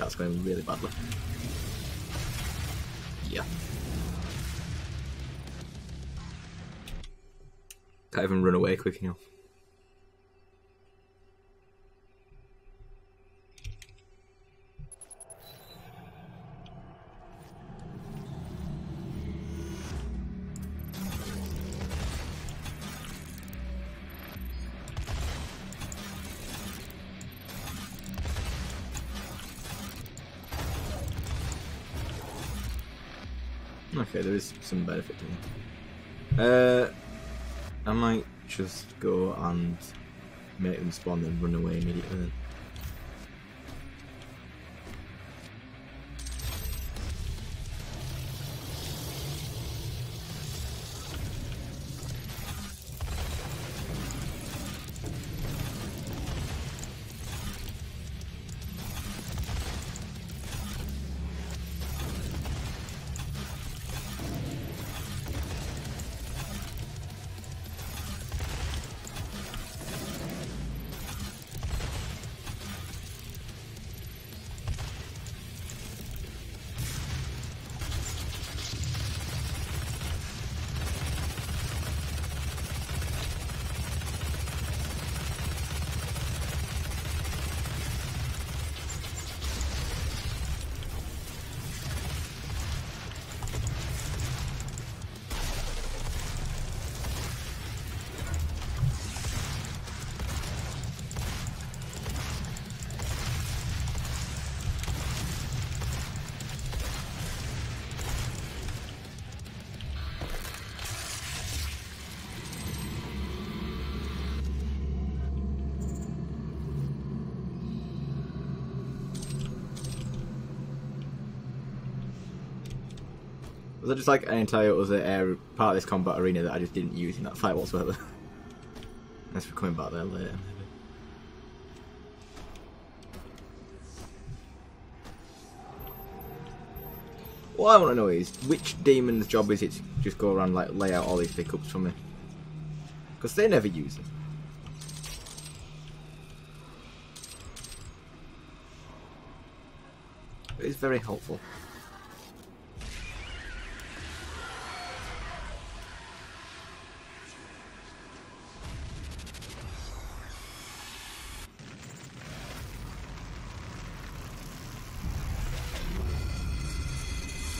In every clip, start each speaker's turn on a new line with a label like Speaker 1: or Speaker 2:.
Speaker 1: that's going really badly. Yeah. Can't even run away quick enough. Okay, there is some benefit to it. Uh, I might just go and make them spawn and run away immediately there just like an entire other area, part of this combat arena that I just didn't use in that fight whatsoever? Unless we're coming back there later. What I want to know is, which demon's job is it to just go around like lay out all these pickups for me? Because they never use them. It's very helpful.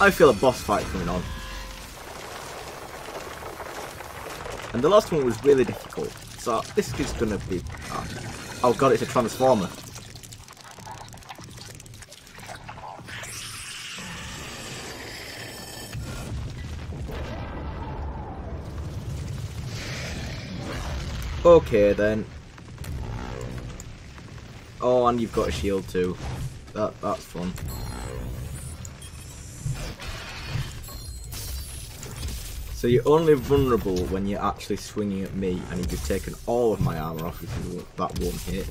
Speaker 1: I feel a boss fight coming on. And the last one was really difficult, so this is gonna be hard. Oh god, it's a transformer. Okay then. Oh, and you've got a shield too. That that's fun. So you're only vulnerable when you're actually swinging at me, and you've just taken all of my armor off with that one hit.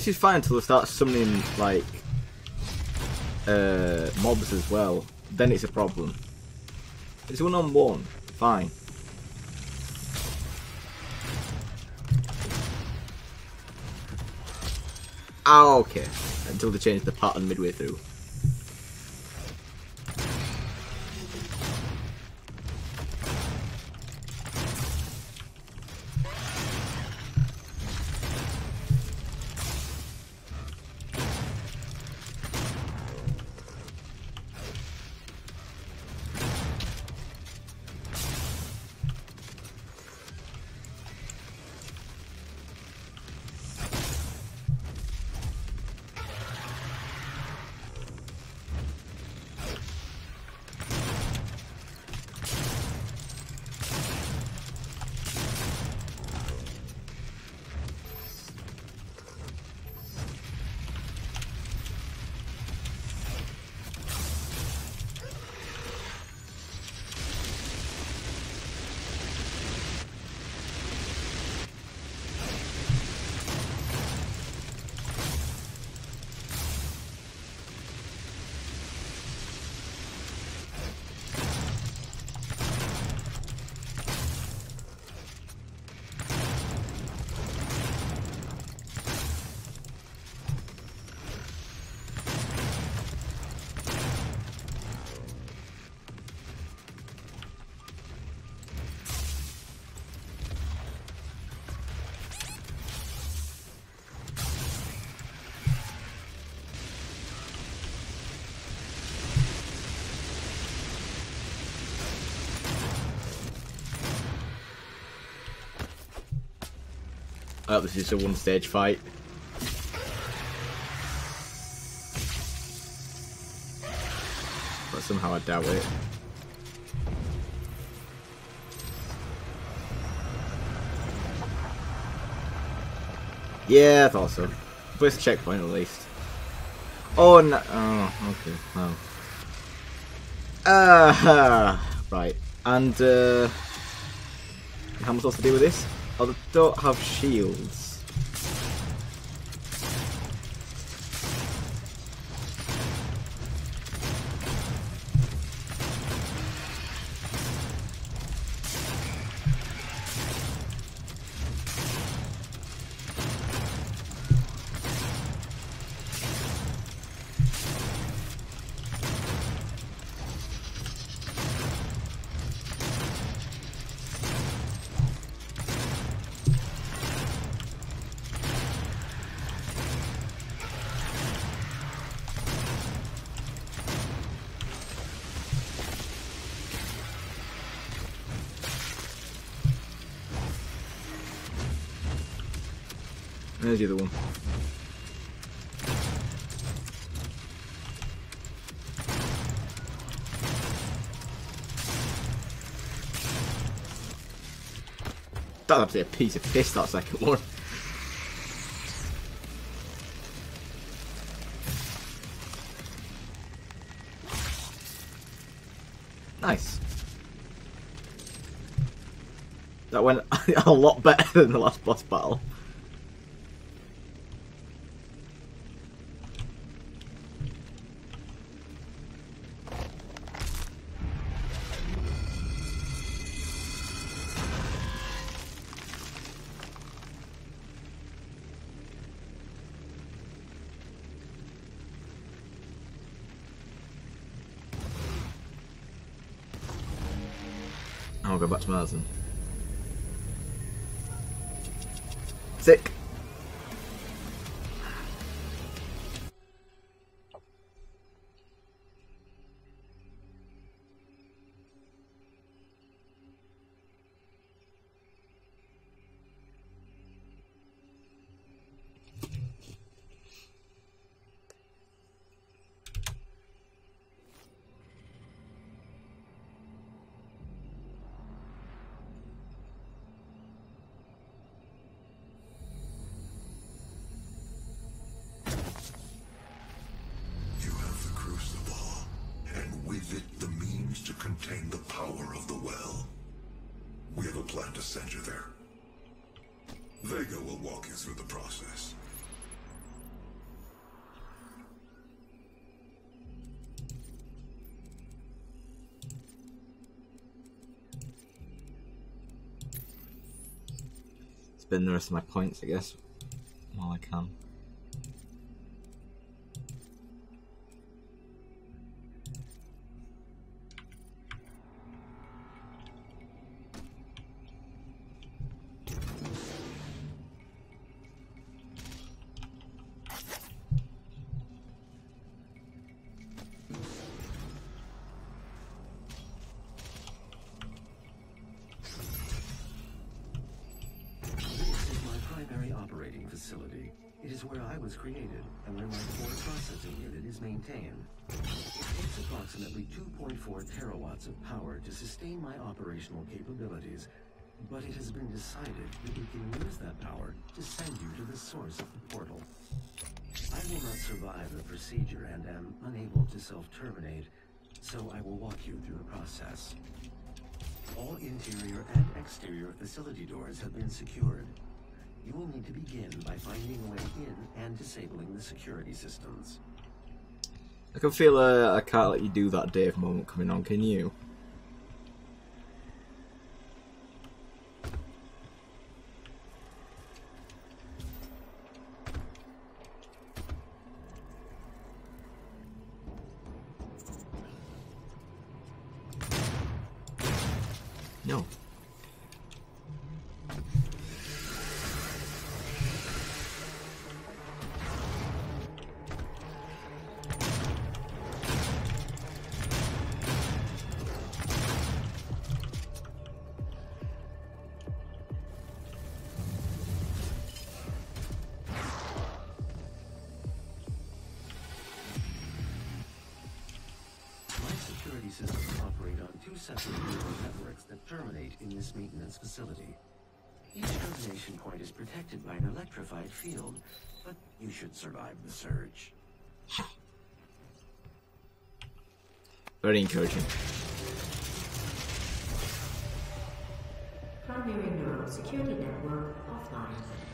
Speaker 1: This is fine until they start summoning like uh, mobs as well. Then it's a problem. It's one on one. Fine. Ah, okay. Until they change the pattern midway through. Hope this is a one stage fight. But somehow I doubt it. Yeah, I thought so. First checkpoint at least. Oh no! Oh, okay. Oh. Ah, right. And uh, how am I supposed to deal with this? Oh, they don't have shields. There's the other one. Actually a piece of piss, that second one. Nice. That went a lot better than the last boss battle. I'll go back to Marsden.
Speaker 2: Send you there. Vega will walk you through the process.
Speaker 1: Spend the rest of my points, I guess, while I can.
Speaker 3: Operating facility. It is where I was created and where my core processing unit is maintained. It takes approximately 2.4 terawatts of power to sustain my operational capabilities, but it has been decided that we can use that power to send you to the source of the portal. I will not survive the procedure and am unable to self-terminate, so I will walk you through the process. All interior and exterior facility doors have been secured. You will need to begin by finding a way in and disabling the security systems.
Speaker 1: I can feel uh, I can't let you do that Dave moment coming on, can you?
Speaker 3: Two separate neural networks that terminate in this maintenance facility. Each termination point is protected by an electrified field, but you should survive the surge.
Speaker 1: Very encouraging.
Speaker 4: Primary neural security network offline.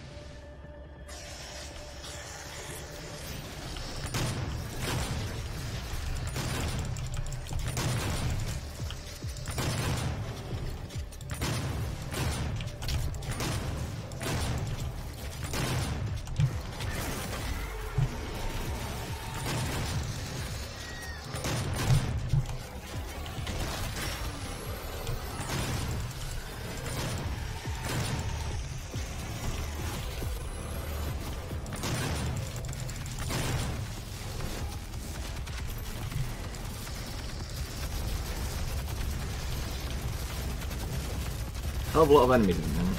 Speaker 1: Hell of a lot of enemies at the moment.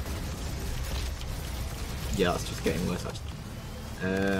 Speaker 1: Yeah, that's just getting worse actually. Uh,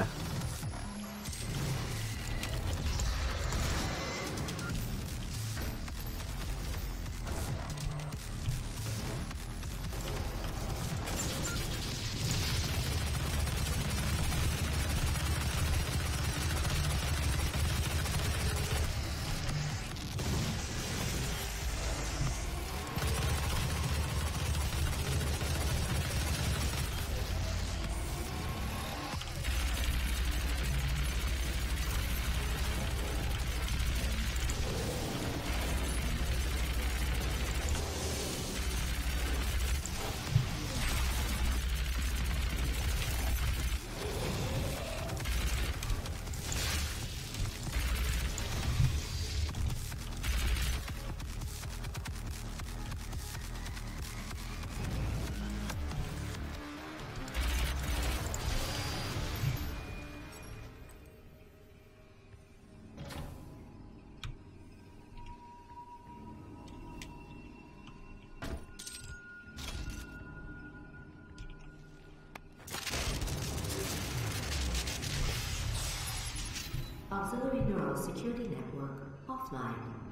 Speaker 1: Auxiliary neural security network offline.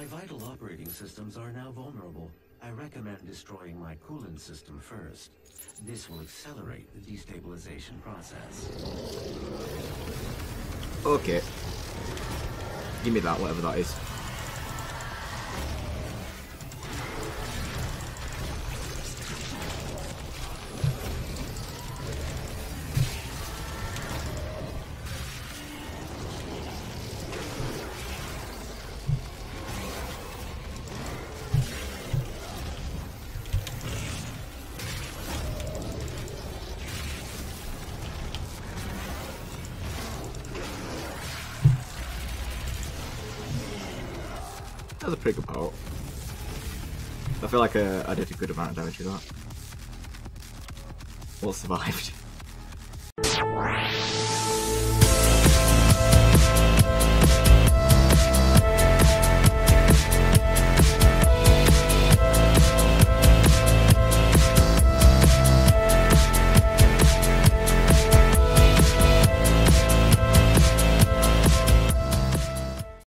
Speaker 3: My vital operating systems are now vulnerable. I recommend destroying my coolant system first. This will accelerate the destabilization process.
Speaker 1: okay. Give me that, whatever that is. That was a pretty good power. I feel like uh, I did a good amount of damage with that. Well survived.